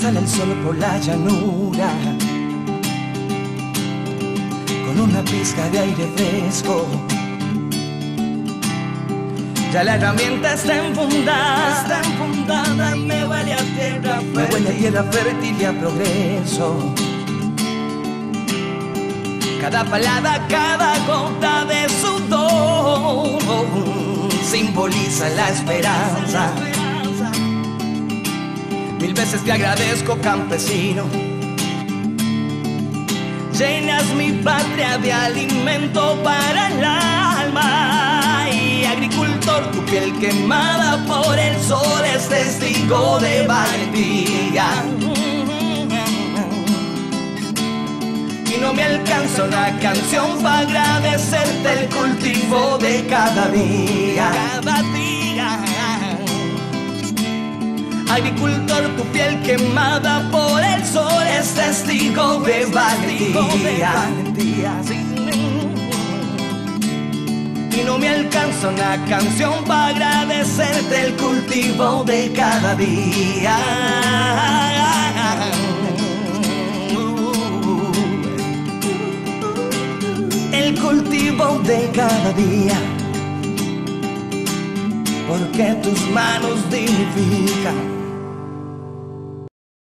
Sale el sol por la llanura con una pizca de aire fresco. Ya la herramienta está enfundada, está enfundada y me huele a tierra fértil, me huele a tierra fértil y a progreso. Cada palada, cada gota de sudor simboliza la esperanza. Mil veces te agradezco, campesino. Llenas mi patria de alimento para el alma. Y agricultor, tu piel quemada por el sol es testigo de valentía. Y no me alcanza una canción para agradecerte el cultivo de cada día. Cada día. Agricultor, tu piel quemada por el sol es testigo de valentía. Y no me alcanza una canción para agradecerte el cultivo de cada día. El cultivo de cada día. Porque tus manos dignifican